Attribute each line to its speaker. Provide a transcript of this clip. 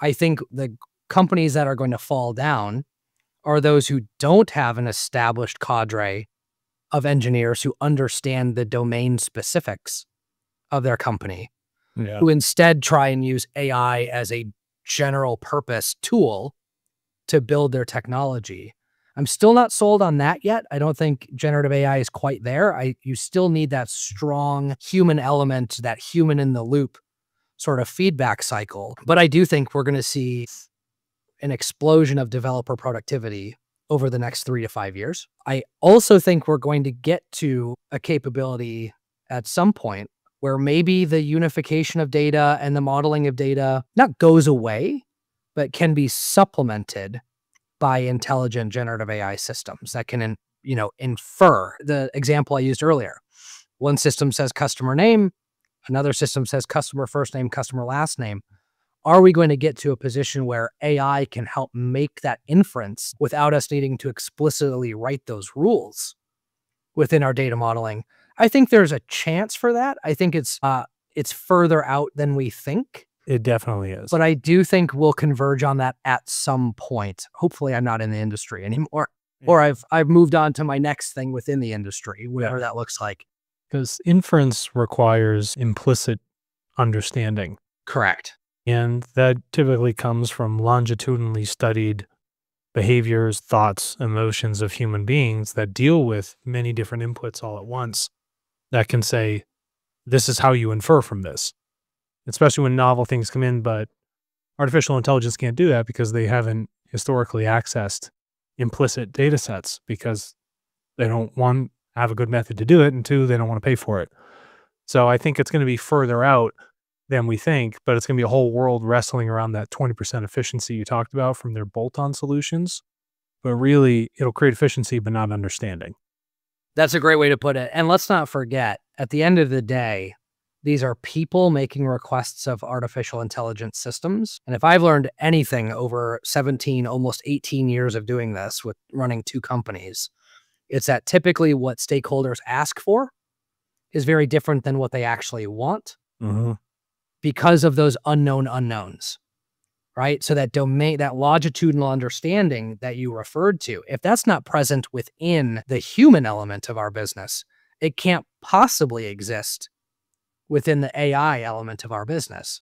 Speaker 1: I think the companies that are going to fall down are those who don't have an established cadre of engineers who understand the domain specifics of their company,
Speaker 2: Yeah.
Speaker 1: who instead try and use AI as a general purpose tool to build their technology. I'm still not sold on that yet. I don't think generative AI is quite there. I you still need that strong human element, that human in the loop sort of feedback cycle. But I do think we're going to see an explosion of developer productivity over the next 3 to 5 years. I also think we're going to get to a capability at some point where maybe the unification of data and the modeling of data not goes away, but can be supplemented by intelligent generative AI systems that can, you know, infer the example I used earlier. One system says customer name, another system says customer first name, customer last name. Are we going to get to a position where AI can help make that inference without us needing to explicitly write those rules within our data modeling? I think there's a chance for that. I think it's uh, it's further out than we think.
Speaker 2: It definitely is.
Speaker 1: But I do think we'll converge on that at some point. Hopefully, I'm not in the industry anymore, or I've I've moved on to my next thing within the industry, whatever that looks like.
Speaker 2: Because inference requires implicit understanding.
Speaker 1: Correct.
Speaker 2: And that typically comes from longitudinally studied behaviors, thoughts, emotions of human beings that deal with many different inputs all at once that can say, this is how you infer from this, especially when novel things come in. But artificial intelligence can't do that because they haven't historically accessed implicit data sets because they don't, one, have a good method to do it, and two, they don't want to pay for it. So I think it's going to be further out than we think, but it's going to be a whole world wrestling around that 20% efficiency you talked about from their bolt on solutions. But really, it'll create efficiency, but not understanding.
Speaker 1: That's a great way to put it. And let's not forget, at the end of the day, these are people making requests of artificial intelligence systems. And if I've learned anything over 17, almost 18 years of doing this with running two companies, it's that typically what stakeholders ask for is very different than what they actually want
Speaker 2: Mm-hmm.
Speaker 1: because of those unknown unknowns. Right. So that domain, that longitudinal understanding that you referred to, if that's not present within the human element of our business, it can't possibly exist within the AI element of our business.